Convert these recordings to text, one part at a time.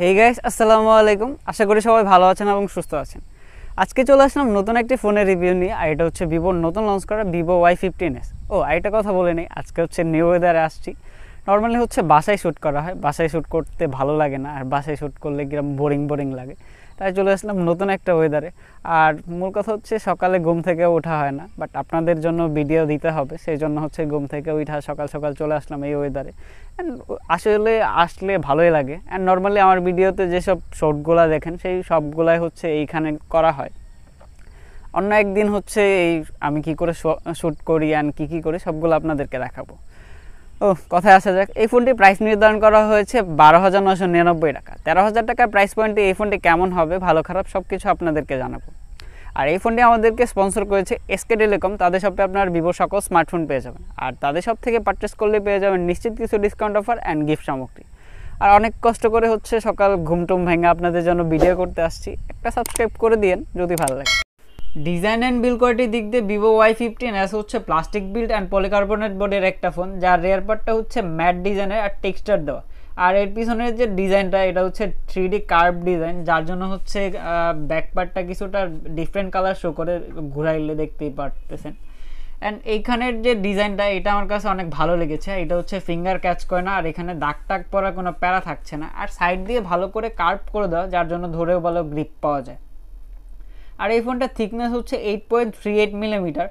Hey guys আসসালামু আলাইকুম আশা করি সবাই ভালো আছেন এবং সুস্থ আছেন। আজকে চলে আসলাম নতুন একটি ফোনের রিভিউ নিয়ে। আর এটা হচ্ছে ভিভোর নতুন লঞ্চ করা ভিভো ওয়াই ফিফটিন এস ও আর এটা কথা বলে নিই। আজকে হচ্ছে নিউ ওয়েদারে আসছি। নর্মালি হচ্ছে বাসায় শ্যুট করা হয়। বাসায় শ্যুট করতে ভালো লাগে না, আর বাসায় শ্যুট করলে কিরম বোরিং বোরিং লাগে। তাই চলে আসলাম নতুন একটা ওয়েদারে আর মূল কথা হচ্ছে সকালে ঘুম থেকে ওঠা হয় না। বাট আপনাদের জন্য ভিডিও দিতে হবে, সেই জন্য হচ্ছে ঘুম থেকে উঠা, সকাল সকাল চলে আসলাম এই ওয়েদারে অ্যান্ড আসলে আসলে ভালোই লাগে। অ্যান্ড নর্মালি আমার ভিডিওতে যেসব শর্টগুলো দেখেন, সেই সবগুলাই হচ্ছে এইখানে করা হয়। অন্য একদিন হচ্ছে এই আমি কি করে শ্যুট করি অ্যান্ড কী কী করি, সবগুলো আপনাদেরকে দেখাবো। ও কথায় আসা যাক এই ফোনটির প্রাইস নির্ধারণ করা হয়েছে বারো হাজার নশো নিরানব্বই টাকা। তেরো হাজার টাকার প্রাইস পয়েন্টে এই ফোনটি কেমন হবে, ভালো খারাপ সব কিছু আপনাদেরকে জানাব। আর এই ফোনটি আমাদেরকে স্পন্সর করেছে এসকে টেলিকম, তাদের শপে আপনার ভিভো সকল স্মার্টফোন পেয়ে যাবেন। আর তাদের সব থেকে পারচেস করলে পেয়ে যাবেন নিশ্চিত কিছু ডিসকাউন্ট অফার অ্যান্ড গিফট সামগ্রী। আর অনেক কষ্ট করে হচ্ছে সকাল ঘুমটুম ভেঙে আপনাদের জন্য ভিডিও করতে আসছি। একটা সাবস্ক্রাইব করে দিয়েন, যদি ভালো লাগে। ডিজাইন অ্যান্ড বিল কোয়ালিটির দিক দিয়ে ভিভো ওয়াই ফিফটিন এস হচ্ছে প্লাস্টিক বিল্ড অ্যান্ড পলিকার্বনেট বোর্ডের একটা ফোন যার রেয়ার পার্টটা হচ্ছে ম্যাট ডিজাইনের আর টেক্সচার দেওয়া। আর এর পিছনের যে ডিজাইনটা এটা হচ্ছে থ্রি ডি কার্ভ ডিজাইন যার জন্য হচ্ছে ব্যাক পার্টটা কিছুটা ডিফারেন্ট কালার শো করে ঘুরাইলে দেখতেই পারতেছেন। অ্যান্ড এইখানের যে ডিজাইনটা এটা আমার কাছে অনেক ভালো লেগেছে। এটা হচ্ছে ফিঙ্গার ক্যাচ করে না, আর এখানে দাগ টাগ পরা কোনো প্যারা থাকছে না। আর সাইড দিয়ে ভালো করে কার্ভ করে দেওয়া যার জন্য ধরেও ভালো গ্রিপ পাওয়া যায়। আর এই ফোনটার থিকনেস হচ্ছে eight point three eight millimetre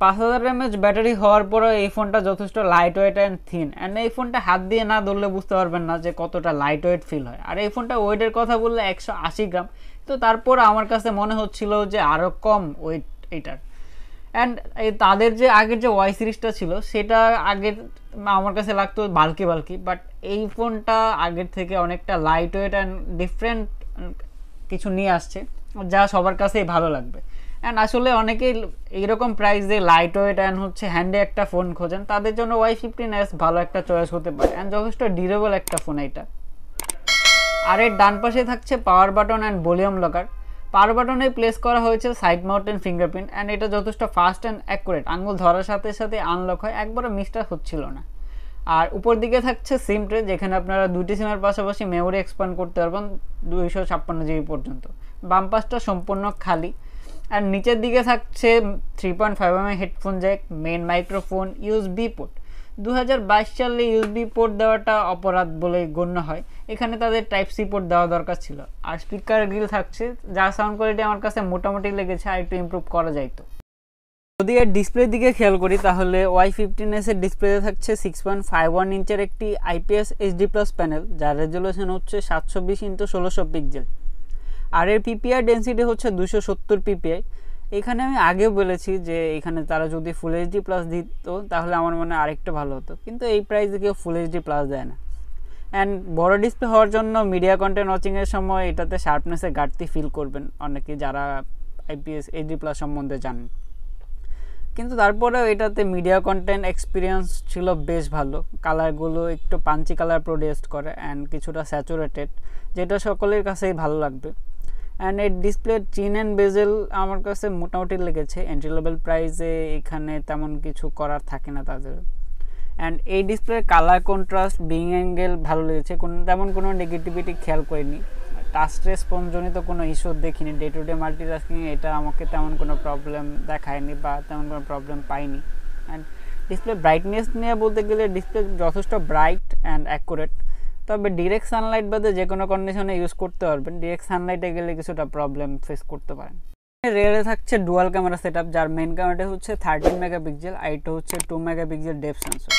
পাঁচ হাজার এমএচ ব্যাটারি হওয়ার পরেও এই ফোনটা যথেষ্ট light weight and thin and এই ফোনটা হাত দিয়ে না ধরলে বুঝতে পারবেন না যে কতটা লাইট ওয়েট ফিল হয়। আর এই ফোনটা ওয়েটের কথা বললে একশো আশি গ্রাম। তো তারপর আমার কাছে মনে হচ্ছিল যে আরও কম ওয়েট এইটার অ্যান্ড তাদের যে আগের যে ওয়াই সিরিজটা ছিল, সেটা আগের আমার কাছে লাগতো বালকি বালকি বাট এই ফোনটা আগের থেকে অনেকটা লাইট ওয়েট অ্যান্ড ডিফারেন্ট কিছু নিয়ে আসছে। যা সবার কাছেই ভালো লাগবে। অ্যান্ড আসলে অনেকেই এইরকম প্রাইসে লাইট ওয়েট অ্যান্ড হচ্ছে হ্যান্ডে একটা ফোন খোঁজেন, তাদের জন্য ওয়াই ফিফটিন এস ভালো একটা চয়েস হতে পারে। অ্যান্ড যথেষ্ট ডিউরেবল একটা ফোন এটা আর এর ডান পাশে থাকছে power button and volume rocker power বাটনে প্লেস করা হয়েছে সাইড মাউন্টেন ফিঙ্গারপ্রিন্ট অ্যান্ড এটা যথেষ্ট ফাস্ট অ্যান্ড অ্যাকুরেট আঙুল ধরার সাথে সাথে আনলক হয়। একবারে মিস্টার হচ্ছিল না। আর উপর দিকে থাকছে সিম ট্রে যেখানে আপনারা দুটি সিমের পাশাপাশি মেমোরি এক্সপ্যান্ড করতে পারবেন দুইশো ছাপ্পান্ন জিবি পর্যন্ত। বাম পাশটা সম্পূর্ণ খালি। আর নিচের দিকে থাকছে three point five M headphone jack main microphone USB port দু হাজার সালে ইউএসবি পোর্ট দেওয়াটা অপরাধ বলে গণ্য হয়। এখানে তাদের টাইপ সি পোর্ট দেওয়া দরকার ছিল। আর স্পিকার গ্রিল থাকছে যার সাউন্ড কোয়ালিটি আমার কাছে মোটামুটি লেগেছে, আর একটু ইম্প্রুভ করা যাইতো। যদি এর ডিসপ্লের দিকে খেয়াল করি, তাহলে ওয়াই ফিফটিন এস এর ডিসপ্লেতে থাকছে সিক্স পয়েন্ট ফাইভ ওয়ান ইঞ্চের একটি আইপিএস এইচডি প্লাস প্যানেল যার রেজলিউশন হচ্ছে সাতশো বিশ ইন্টু ষোলোশো পিক্সেল আর এর পিপিআই ডেন্সিটি হচ্ছে দুশো সত্তর পিপিআই এখানে আমি আগেও বলেছি যে এখানে তারা যদি ফুল এইচডি প্লাস দিত, তাহলে আমার মনে আরেকটু ভালো হতো। কিন্তু এই প্রাইসে কেউ ফুল এইচডি প্লাস দেয় না। অ্যান্ড বড় ডিসপ্লে হওয়ার জন্য মিডিয়া কন্টেন্ট ওয়াচিংয়ের সময় এটাতে শার্পনেসে ঘাটতি ফিল করবেন অনেকে যারা আইপিএস এইচডি প্লাস সম্বন্ধে জানেন। কিন্তু তারপরেও এটাতে মিডিয়া কন্টেন্ট এক্সপিরিয়েন্স ছিল বেশ ভালো। কালারগুলো একটু পাঞ্চি কালার প্রডিউস করে অ্যান্ড কিছুটা স্যাচুরেটেড যেটা সকলের কাছেই ভালো লাগবে। অ্যান্ড এর ডিসপ্লে চিন অ্যান্ড বেজেল আমার কাছে মোটামুটি লেগেছে। এন্ট্রি লেভেল প্রাইসে এখানে তেমন কিছু করার থাকে না তাদের। অ্যান্ড এই ডিসপ্লের কালার কন্ট্রাস্ট বিং অ্যাঙ্গেল ভালো লেগেছে। কোনো, তেমন কোনো নেগেটিভিটি খেয়াল করিনি। টাচ রেসপন্সজনিত কোনো ইস্যু দেখিনি। ডে টু ডে মাল্টিটাস্কিং এটা আমাকে তেমন কোনো প্রবলেম দেখায়নি বা তেমন কোনো প্রবলেম পাইনি। অ্যান্ড ডিসপ্লে ব্রাইটনেস নিয়ে বলতে গেলে ডিসপ্লে যথেষ্ট ব্রাইট অ্যান্ড অ্যাকুরেট তবে ডিরেক্ট সানলাইট বাদে যে কোনো কন্ডিশনে ইউজ করতে পারবেন। ডিরেক্ট সানলাইটে গেলে কিছুটা প্রবলেম ফেস করতে পারেন। রেয়ারে থাকছে ডুয়াল ক্যামেরা সেট যার মেন ক্যামেরাটা হচ্ছে থার্টিন মেগাপিক্সেল আর এটা হচ্ছে two megapixel depth sensor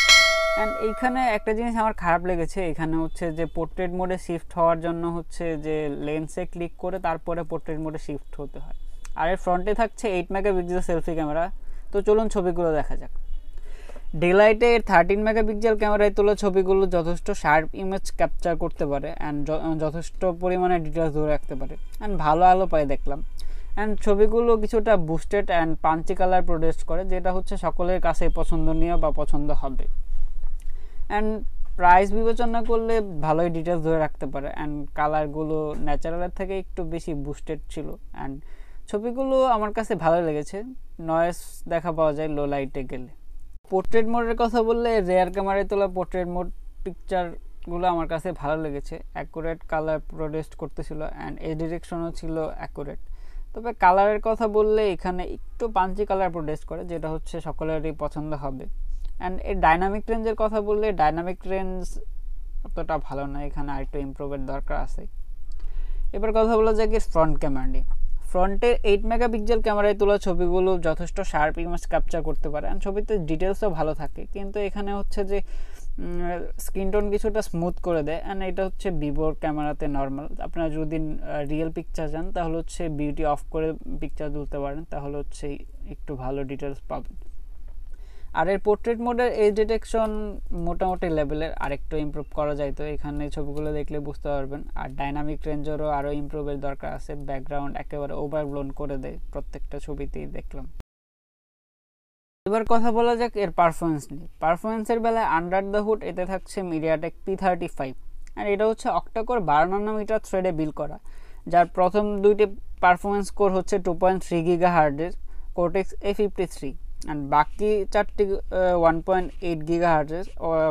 and এইখানে একটা জিনিস আমার খারাপ লেগেছে, এখানে হচ্ছে যে পোর্ট্রেট মোডে শিফট হওয়ার জন্য হচ্ছে যে লেন্সে ক্লিক করে তারপরে পোর্ট্রেট মোডে শিফট হতে হয়। আর এর ফ্রন্টে থাকছে এইট মেগাপিক্সেল সেলফি ক্যামেরা তো চলুন ছবিগুলো দেখা যাক। ডেলাইটে এর থার্টিন মেগাপিক্সেল ক্যামেরায় তোলা ছবিগুলো যথেষ্ট শার্প ইমেজ ক্যাপচার করতে পারে অ্যান্ড যথেষ্ট পরিমাণে ডিটেলস ধরে রাখতে পারে। অ্যান্ড ভালো আলো পাই দেখলাম। অ্যান্ড ছবিগুলো কিছুটা boosted and punchy colour produce করে, যেটা হচ্ছে সকলের কাছে পছন্দনীয় বা পছন্দ হবে। অ্যান্ড প্রাইস বিবেচনা করলে ভালোই ডিটেলস ধরে রাখতে পারে। অ্যান্ড কালারগুলো ন্যাচারালের থেকে একটু বেশি বুস্টেড ছিল। অ্যান্ড ছবিগুলো আমার কাছে ভালো লেগেছে। নয়েস দেখা পাওয়া যায় লো লাইটে গেলে। পোর্ট্রেট মোডের কথা বললে রেয়ার ক্যামেরায় তোলা পোর্ট্রেট মোড পিকচারগুলো আমার কাছে ভালো লেগেছে। অ্যাকুরেট কালার প্রোডিউস করতেছিল অ্যান্ড এই ডিরেকশনও ছিল অ্যাকুরেট তবে কালারের কথা বললে এখানে একটু পাঞ্চি কালার প্রোডিউস করে, যেটা হচ্ছে সকলেরই পছন্দ হবে। অ্যান্ড এই ডাইনামিক রেঞ্জের কথা বললে ডাইনামিক রেঞ্জ অতটা ভালো না, এখানে আরেকটু ইমপ্রুভের দরকার আছে। এবার কথা বলা যাক ফ্রন্ট ক্যামেরা নিয়ে। ফ্রন্টের এইট মেগাপিক্সেল ক্যামেরায় তোলা ছবিগুলো যথেষ্ট শার্প ইমেজ ক্যাপচার করতে পারে। অ্যান্ড ছবিতে ডিটেলসও ভালো থাকে। কিন্তু এখানে হচ্ছে যে স্ক্রিন টোন কিছুটা স্মুথ করে দেয়। অ্যান্ড এটা হচ্ছে ভিভোর ক্যামেরাতে নর্মাল আপনারা যদি রিয়েল পিকচার যান তাহলে হচ্ছে বিউটি অফ করে পিকচার তুলতে পারেন। তাহলে হচ্ছে একটু ভালো ডিটেলস পাবেন। আর এর পোর্ট্রেট মোডের এই ডিটেকশন মোটামুটি লেভেলের আরেকটু ইমপ্রুভ করা যায়। তো এখানে ছবিগুলো দেখলে বুঝতে পারবেন। আর ডাইনামিক রেঞ্জেরও আরও ইমপ্রুভের দরকার আছে। ব্যাকগ্রাউন্ড একেবারে ওভারব্লোন করে দেয় প্রত্যেকটা ছবিতেই দেখলাম। এবার কথা বলা যাক এর পারফরমেন্স নিয়ে। পারফরমেন্সের বেলায় আন্ডার দ্য হুড এতে থাকছে মিডিয়াটেক পি থার্টি ফাইভ আর এটা হচ্ছে অক্টাকোর বারো নানোমিটার থ্রেডে বিল করা। যার প্রথম দুইটি পারফরমেন্স কোর হচ্ছে two point three giga হার্ডের cortex A fifty three and বাকি চারটি one point eight giga হার্ডের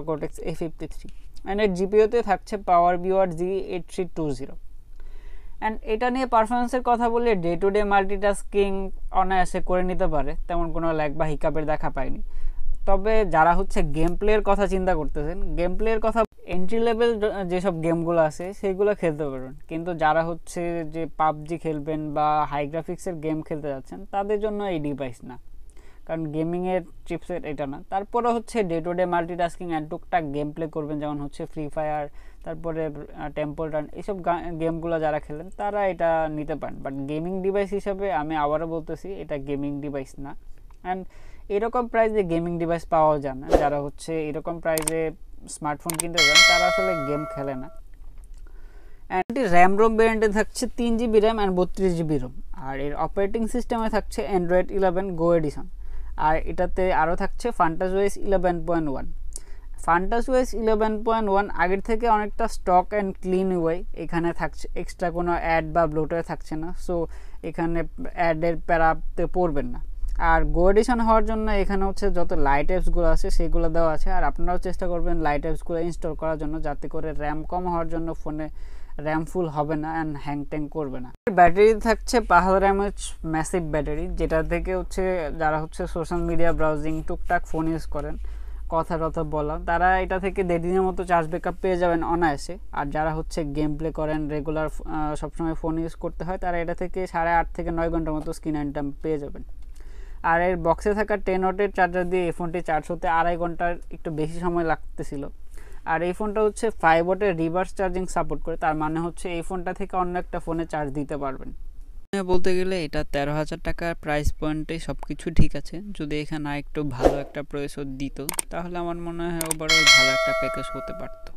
cortex A fifty three and এর জিপিওতে থাকছে power VR G eight three two zero and এটা নিয়ে পারফরমেন্সের কথা বললে ডে টু ডে মাল্টিটাস্কিং অনায়াসে করে নিতে পারে, তেমন কোনো ল্যাগ বা হিকাপের দেখা পায়নি। তবে যারা হচ্ছে গেম প্লের কথা চিন্তা করতেছেন গেম প্লের কথা এন্ট্রি লেভেল যেসব গেমগুলো আছে সেগুলো খেলতে পারবেন। কিন্তু যারা হচ্ছে যে পাবজি খেলবেন বা হাই গ্রাফিক্সের গেম খেলতে যাচ্ছেন, তাদের জন্য এই ডিভাইস না। কারণ গেমিংয়ের চিপসেট এটা না। তারপরে হচ্ছে day to day multitasking and টুকটাক গেম প্লে করবেন, যেমন হচ্ছে ফ্রি ফায়ার তারপরে টেম্পল রান এইসব গেমগুলো যারা খেলেন, তারা এটা নিতে পারেন। বাট গেমিং ডিভাইস হিসাবে আমি আবারও বলতেছি, এটা গেমিং ডিভাইস না। অ্যান্ড এরকম প্রাইসে গেমিং ডিভাইস পাওয়া যায় না। যারা হচ্ছে এরকম প্রাইজে স্মার্টফোন কিনতে যান, তারা আসলে গেম খেলে না। অ্যান্ড র্যাম রোম ভ্যারিয়েন্টে থাকছে তিন জিবি র্যাম অ্যান্ড বত্রিশ জিবি রোম আর এর অপারেটিং সিস্টেমে থাকছে অ্যান্ড্রয়েড ইলেভেন গো এডিশন আর এটাতে আরও থাকছে Funtouch OS eleven point one Funtouch OS eleven point one আগের থেকে অনেকটা স্টক অ্যান্ড ক্লিন ওয়ে এখানে থাকছে এক্সট্রা কোনো অ্যাড বা ব্লোটার থাকছে না। সো এখানে অ্যাডের প্যারাতে পড়বেন না। আর গো এডিশন হওয়ার জন্য এখানে হচ্ছে যত লাইট অ্যাপসগুলো আছে সেগুলো দেওয়া আছে। আর আপনারাও চেষ্টা করবেন লাইট অ্যাপসগুলো ইনস্টল করার জন্য, যাতে করে র্যাম কম হওয়ার জন্য ফোনে র্যাম ফুল হবে না অ্যান্ড হ্যাং ট্যাং করবে না। ব্যাটারি থাকছে পাহাড় র্যামের ম্যাসিভ ব্যাটারি, যেটা থেকে হচ্ছে যারা হচ্ছে সোশ্যাল মিডিয়া ব্রাউজিং টুকটাক ফোন ইউজ করেন, কথা টথা বলা, তারা এটা থেকে দেড় দিনের মতো চার্জ ব্যাকআপ পেয়ে যাবেন অনায়াসে। আর যারা হচ্ছে গেম প্লে করেন রেগুলার সবসময় ফোন ইউজ করতে হয়, তারা এটা থেকে সাড়ে আট থেকে নয় ঘণ্টার মতো স্ক্রিন টাইম পেয়ে যাবেন। আর এর বক্সে থাকা টেন ওটের চার্জার দিয়ে এই ফোনটি চার্জ হতে আড়াই ঘণ্টার একটু বেশি সময় লাগতেছিল। আর এই ফোনটা হচ্ছে ফাইভ ওয়াটের রিভার্স চার্জিং সাপোর্ট করে। তার মানে হচ্ছে এই ফোনটা থেকে অন্য একটা ফোনে চার্জ দিতে পারবেন। বলতে গেলে এটা তেরো হাজার টাকার প্রাইস পয়েন্টে সব কিছু ঠিক আছে। যদি এখানে একটু ভালো একটা প্রসেসর দিত, তাহলে আমার মনে হয় ওভারঅল ভালো একটা প্যাকেজ হতে পারতো।